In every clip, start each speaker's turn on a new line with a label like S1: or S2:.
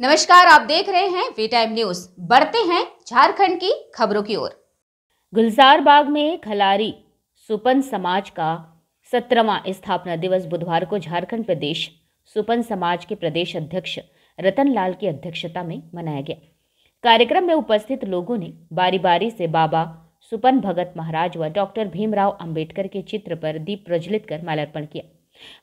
S1: नमस्कार, आप देख रहे हैं वी टाइम न्यूज़ बढ़ते हैं झारखंड की खबरों की ओर।
S2: गुलजार बाग में खलारी, सुपन समाज का सत्रहवां स्थापना दिवस बुधवार को झारखंड प्रदेश सुपन समाज के प्रदेश अध्यक्ष रतन लाल की अध्यक्षता में मनाया गया। कार्यक्रम में उपस्थित लोगों ने बारी बारी से बाबा सुपन भगत महाराज व डॉक्टर भीमराव अंबेडकर के चित्र पर दीप प्रज्वलित कर माल्यार्पण किया।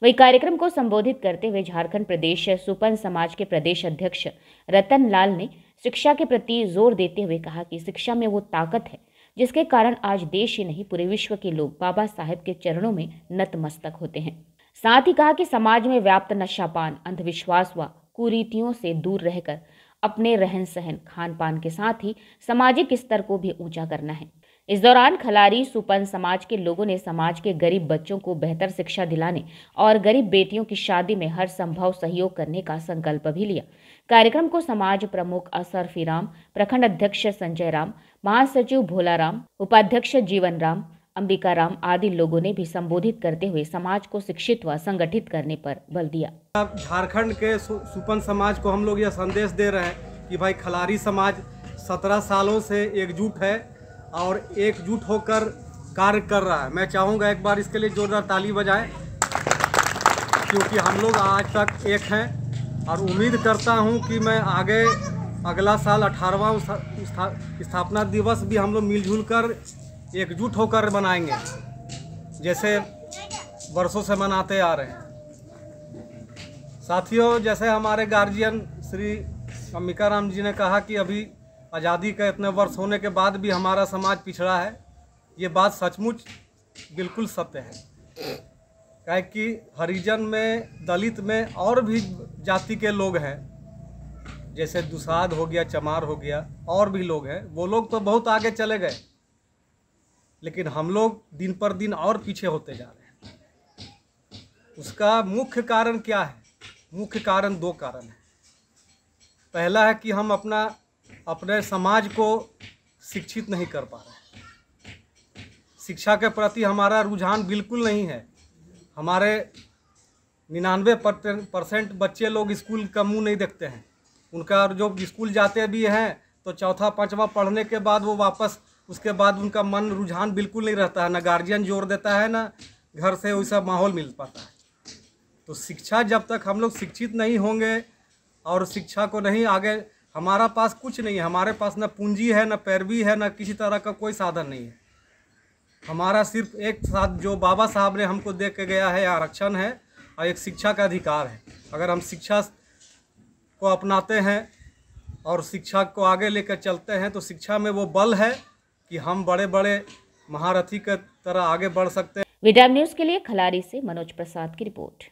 S2: वही कार्यक्रम को संबोधित करते हुए झारखंड प्रदेश सुपन समाज के प्रदेश अध्यक्ष रतन लाल ने शिक्षा के प्रति ज़ोर देते हुए कहा कि शिक्षा में वो ताकत है, जिसके कारण आज देश ही नहीं, पूरे विश्व के लोग बाबा साहेब के चरणों में नतमस्तक होते हैं। साथ ही कहा कि समाज में व्याप्त नशापान, अंधविश्वास व कुरीतियों से दूर रहकर अपने रहन सहन खान पान के साथ ही सामाजिक स्तर को भी ऊँचा करना है। इस दौरान खलारी सुपन समाज के लोगों ने समाज के गरीब बच्चों को बेहतर शिक्षा दिलाने और गरीब बेटियों की शादी में हर संभव सहयोग करने का संकल्प भी लिया। कार्यक्रम को समाज प्रमुख असरफी राम प्रखंड अध्यक्ष संजय राम, महासचिव भोला राम, उपाध्यक्ष जीवन राम, अंबिका राम आदि लोगों ने भी संबोधित करते हुए समाज को शिक्षित व संगठित करने पर बल दिया।
S3: झारखंड के सुपन समाज को हम लोग यह संदेश दे रहे हैं कि भाई खलारी समाज सत्रह सालों से एकजुट है। और एकजुट होकर कार्य कर रहा है। मैं चाहूँगा एक बार इसके लिए जोरदार ताली बजाएँ, क्योंकि हम लोग आज तक एक हैं और उम्मीद करता हूँ कि मैं आगे अगला साल अठारहवा स्थापना दिवस भी हम लोग मिलजुल कर एकजुट होकर मनाएँगे, जैसे वर्षों से मनाते आ रहे हैं। साथियों, जैसे हमारे गार्जियन श्री अंबिका राम जी ने कहा कि अभी आज़ादी का इतने वर्ष होने के बाद भी हमारा समाज पिछड़ा है। ये बात सचमुच बिल्कुल सत्य है। क्या कि हरिजन में, दलित में और भी जाति के लोग हैं। जैसे दुसाद हो गया, चमार हो गया, और भी लोग हैं। वो लोग तो बहुत आगे चले गए। लेकिन हम लोग दिन पर दिन और पीछे होते जा रहे हैं। उसका मुख्य कारण क्या है? मुख्य कारण दो कारण है। पहला है कि हम अपना अपने समाज को शिक्षित नहीं कर पा रहे शिक्षा के प्रति हमारा रुझान बिल्कुल नहीं है। हमारे निन्यानवे परसेंट बच्चे लोग स्कूल का मुँह नहीं देखते हैं। उनका जो स्कूल जाते भी हैं तो चौथा, पांचवा पढ़ने के बाद वो वापस, उसके बाद उनका मन रुझान बिल्कुल नहीं रहता है। ना गार्जियन ज़ोर देता है, ना घर से वैसा माहौल मिल पाता है। तो शिक्षा जब तक हम लोग शिक्षित नहीं होंगे और शिक्षा को नहीं आगे हमारा पास कुछ नहीं है, हमारे पास ना पूंजी है, ना पैरवी है, ना किसी तरह का कोई साधन नहीं है। हमारा सिर्फ़ एक साथ जो बाबा साहब ने हमको दे के गया है, आरक्षण है, और एक शिक्षा का अधिकार है। अगर हम शिक्षा को अपनाते हैं और शिक्षा को आगे लेकर चलते हैं तो शिक्षा में वो बल है कि हम बड़े बड़े महारथी के तरह आगे बढ़ सकते हैं।
S2: विडाम न्यूज़ के लिए खलारी से मनोज प्रसाद की रिपोर्ट।